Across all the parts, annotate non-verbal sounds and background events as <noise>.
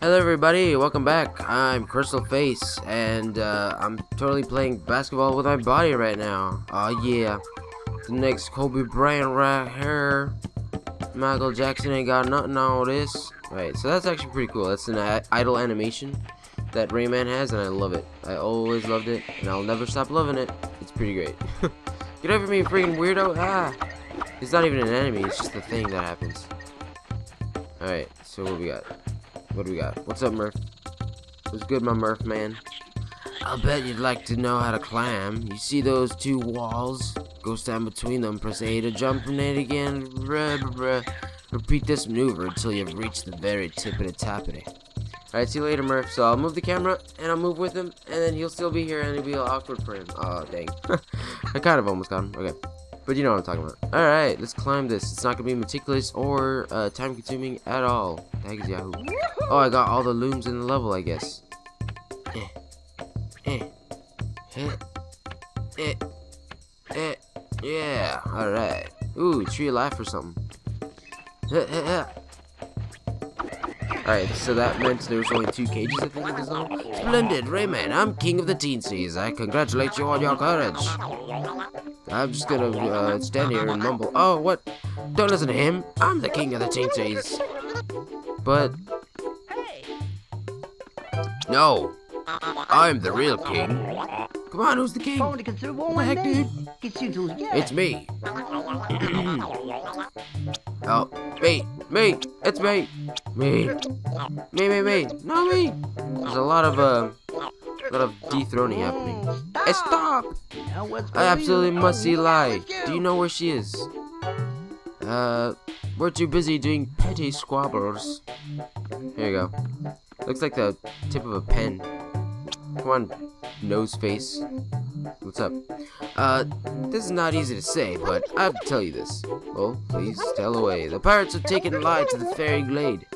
Hello everybody, welcome back. I'm Crystal Face, and uh, I'm totally playing basketball with my body right now. Oh yeah. The next Kobe Bryant right here. Michael Jackson ain't got nothing on this. Right, so that's actually pretty cool. That's an idle animation that Rayman has, and I love it. I always loved it, and I'll never stop loving it. It's pretty great. <laughs> Get over me, freaking weirdo! Ah! It's not even an enemy, it's just the thing that happens. Alright, so what we got? What do we got? What's up, Murph? What's good, my Murph man? I'll bet you'd like to know how to climb. You see those two walls? Go stand between them, press A to jump, and A again. Repeat this maneuver until you've reached the very tip of the top of it. Alright, see you later, Murph. So I'll move the camera, and I'll move with him, and then he'll still be here, and it'll be awkward for him. Oh, dang. <laughs> I kind of almost got him. Okay. But you know what I'm talking about. Alright, let's climb this. It's not going to be meticulous or uh, time-consuming at all. Thanks, Yahoo. Oh, I got all the looms in the level, I guess. Yeah, alright. Ooh, tree of life or something. Alright, so that meant there was only two cages, I think, in this level. Splendid, Rayman, I'm king of the teensies. I congratulate you on your courage. I'm just gonna uh, stand here and mumble. Oh, what? Don't listen to him. I'm the king of the teensies. But... No. I'm the real king. Come on, who's the king? What the heck, dude? It's me. oh, me, me, it's me, me, me, me, me, no me. There's a lot of uh, a lot of dethroning happening. Hey, stop! I absolutely must see Ly. Do you know where she is? Uh, we're too busy doing petty squabbles. Here you go. Looks like the tip of a pen. Come on, nose face. What's up? Uh, this is not easy to say, but I have to tell you this. Well, please tell away. The pirates have taken Ly to the fairy glade,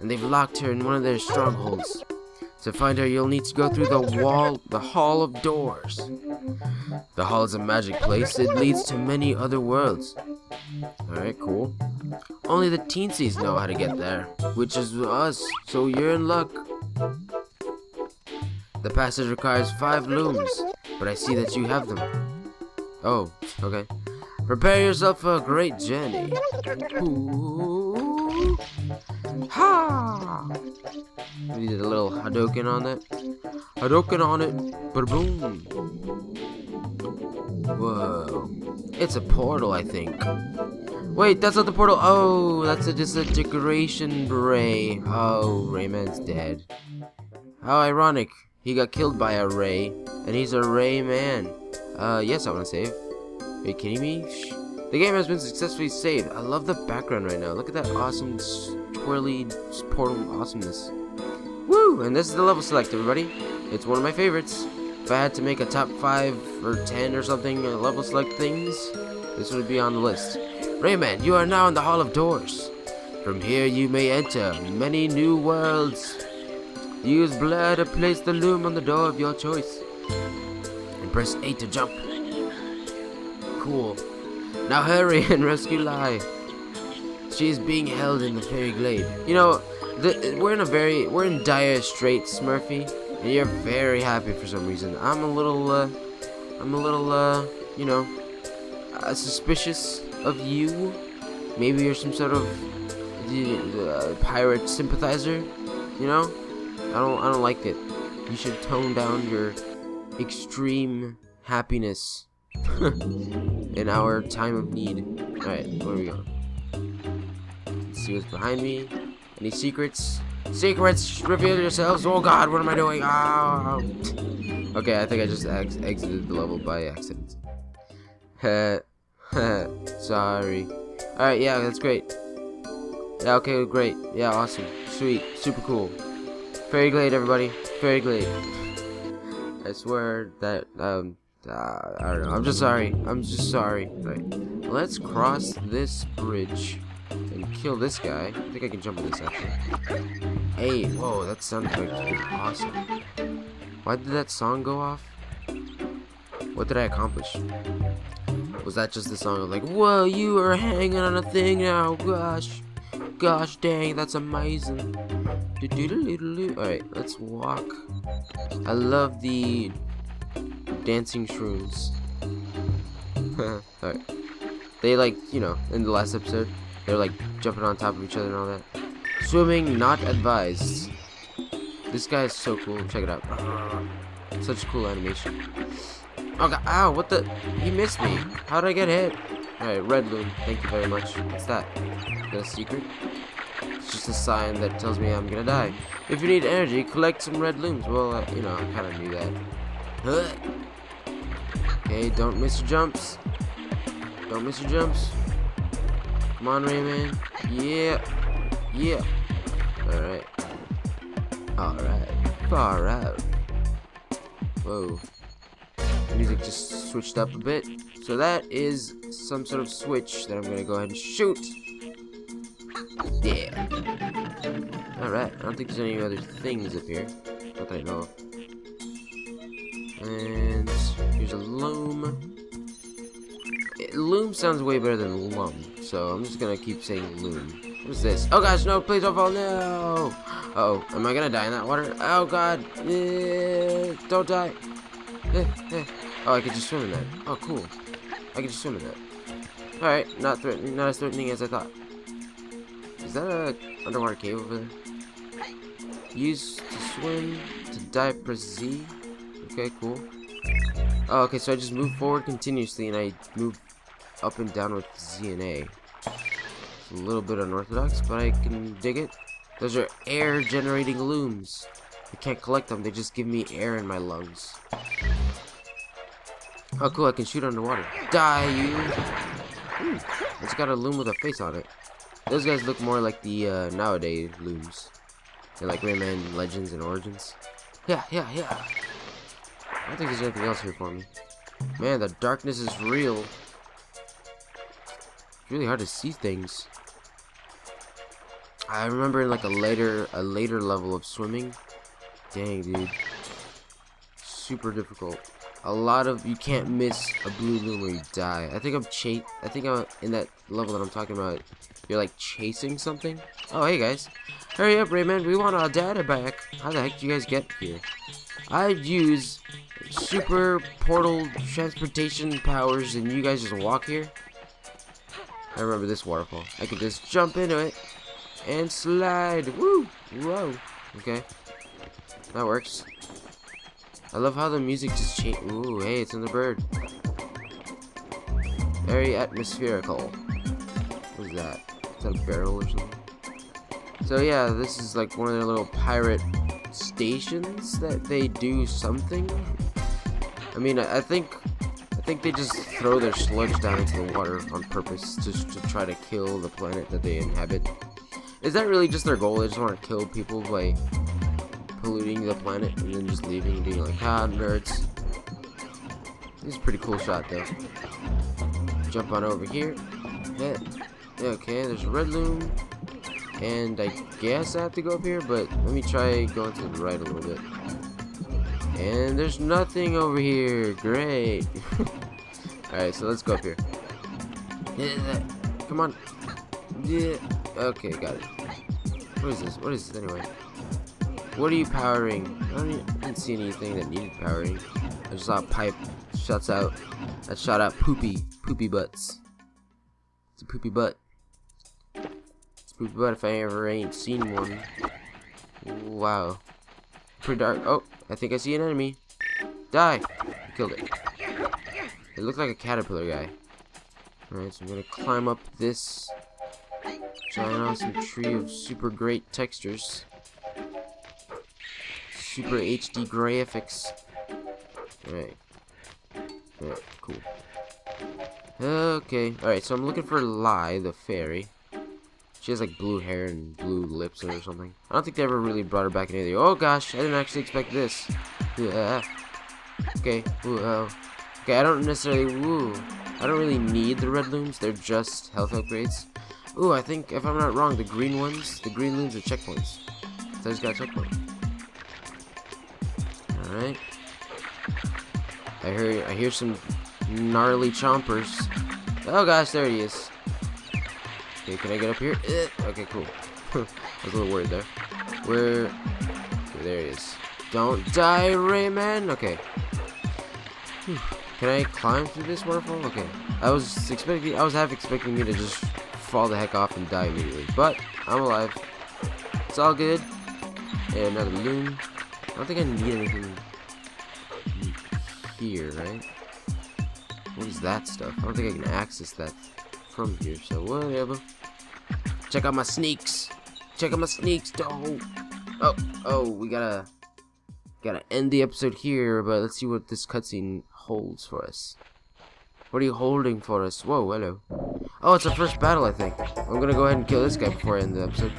and they've locked her in one of their strongholds. To find her, you'll need to go through the wall, the Hall of Doors. The hall is a magic place. It leads to many other worlds. Alright, cool. Only the teensies know how to get there, which is us, so you're in luck. The passage requires five looms, but I see that you have them. Oh, okay. Prepare yourself for a great journey. Ooh. Ha! We did a little Hadoken on that. Hadoken on it. Boom. Whoa. It's a portal, I think. Wait, that's not the portal. Oh, that's a, decoration ray. Oh, Rayman's dead. How ironic. He got killed by a ray, and he's a ray man. Uh, yes, I want to save. Are you kidding me? Shh. The game has been successfully saved. I love the background right now. Look at that awesome twirly portal awesomeness. Woo! And this is the level select, everybody. It's one of my favorites. If I had to make a top 5 or 10 or something level select things, this would be on the list. Rayman, you are now in the Hall of Doors. From here you may enter many new worlds. Use Blair to place the loom on the door of your choice. And press A to jump. Cool. Now hurry <laughs> and rescue Ly. She is being held in the fairy glade. You know, the, we're in a very, we're in dire straits, Smurfy, and you're very happy for some reason. I'm a little, uh, I'm a little, uh, you know, uh, suspicious of you. Maybe you're some sort of uh, pirate sympathizer. You know, I don't, I don't like it. You should tone down your extreme happiness <laughs> in our time of need. Alright, where are we going? Let's see what's behind me. Any secrets? Secrets! Reveal yourselves! Oh god, what am I doing? Oh. Okay, I think I just ex exited the level by accident. <laughs> Sorry. Alright, yeah, that's great. Yeah, okay, great. Yeah, awesome. Sweet. Super cool. Fairy Glade, everybody. Fairy Glade. I swear that, um, uh, I don't know. I'm just sorry. I'm just sorry. Right. Let's cross this bridge and kill this guy. I think I can jump on this actually. Hey, whoa, that sounded like awesome. Why did that song go off? What did I accomplish? Was that just the song of like, whoa, you are hanging on a thing now, gosh. Gosh dang, that's amazing. Alright, let's walk. I love the dancing shrooms. <laughs> Alright. They like, you know, in the last episode, they're like jumping on top of each other and all that. Swimming not advised. This guy is so cool. Check it out. Such cool animation. Oh god, ow, what the? He missed me. How did I get hit? Alright, red loom. Thank you very much. What's that? Is that a secret? It's just a sign that tells me I'm gonna die. If you need energy, collect some red looms. Well, uh, you know, I kinda knew that. Okay, don't miss your jumps. Don't miss your jumps. Come on, Rayman. Yeah. Yeah. Alright. Alright. Far out. Whoa music just switched up a bit. So that is some sort of switch that I'm gonna go ahead and shoot. Yeah. Alright, I don't think there's any other things up here. Not that I know. And here's a loom. loom sounds way better than lum, so I'm just gonna keep saying loom. What's this? Oh gosh, no, please don't fall, no! Uh oh, am I gonna die in that water? Oh god, eh, don't die. Eh, eh. Oh, I could just swim in that. Oh, cool. I could just swim in that. Alright, not threatening, not as threatening as I thought. Is that a underwater cave over there? Use to swim, to dive, press Z. Okay, cool. Oh, okay, so I just move forward continuously and I move up and down with Z and A. A little bit unorthodox, but I can dig it. Those are air generating looms. I can't collect them, they just give me air in my lungs. Oh, cool, I can shoot underwater. Die, you! Ooh, it's got a loom with a face on it. Those guys look more like the uh, nowadays looms. They're like Rayman Legends and Origins. Yeah, yeah, yeah. I don't think there's anything else here for me. Man, the darkness is real. It's really hard to see things. I remember in like a later a later level of swimming. Dang, dude. Super difficult a lot of you can't miss a blue loom where you die. I think I'm chase. I think I'm in that level that I'm talking about. You're like chasing something. Oh hey guys, hurry up Rayman, we want our data back. How the heck did you guys get here? I use super portal transportation powers, and you guys just walk here. I remember this waterfall. I could just jump into it and slide. Woo! Whoa. Okay. That works. I love how the music just changed. Ooh, hey, it's in the bird. Very atmospherical. What is that? Is that a barrel or something? So yeah, this is like one of their little pirate stations that they do something. I mean, I think I think they just throw their sludge down into the water on purpose just to try to kill the planet that they inhabit. Is that really just their goal? They just want to kill people by polluting the planet and then just leaving and being like, ah, nerds. This is a pretty cool shot though. Jump on over here. Okay, there's a red loom. And I guess I have to go up here, but let me try going to the right a little bit. And there's nothing over here. Great. <laughs> Alright, so let's go up here. Yeah, come on. Yeah. Okay, got it. What is this? What is this anyway? What are you powering? I, don't I didn't see anything that needed powering. I just saw a pipe shuts out that shot out poopy poopy butts. It's a poopy butt. It's a poopy butt if I ever ain't seen one. Wow. Pretty dark. Oh, I think I see an enemy. Die! I killed it. It looked like a caterpillar guy. Alright, so I'm gonna climb up this giant awesome tree of super great textures super HD graphics. Alright. Alright, cool. Okay, alright, so I'm looking for Ly, the fairy. She has like blue hair and blue lips or something. I don't think they ever really brought her back in either. Oh gosh, I didn't actually expect this. Yeah. Okay. Okay, I don't necessarily, woo. I don't really need the red looms, they're just health upgrades. Ooh, I think, if I'm not wrong, the green ones, the green loons are checkpoints. So I just got a checkpoint. Alright. I hear I hear some gnarly chompers. Oh gosh, there he is. Okay, can I get up here? Eh, okay, cool. <laughs> I was a little worried there. Where? Okay, there he is. Don't die, Rayman. Okay. Whew. Can I climb through this waterfall? Okay. I was expecting. I was half expecting me to just fall the heck off and die immediately, but I'm alive. It's all good. And another balloon. I don't think I need anything here, right? What is that stuff? I don't think I can access that from here, so whatever. Check out my sneaks. Check out my sneaks, dog. Oh, oh, we gotta gotta end the episode here, but let's see what this cutscene holds for us. What are you holding for us? Whoa, hello. Oh, it's the first battle, I think. I'm gonna go ahead and kill this guy before I end the episode.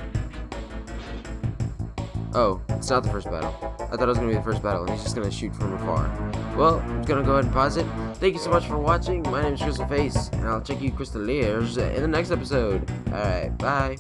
Oh, it's not the first battle. I thought it was gonna be the first battle, and he's just gonna shoot from afar. Well, I'm gonna go ahead and pause it. Thank you so much for watching. My name is Crystal Face, and I'll check you Crystal Crystaliers in the next episode. Alright, bye.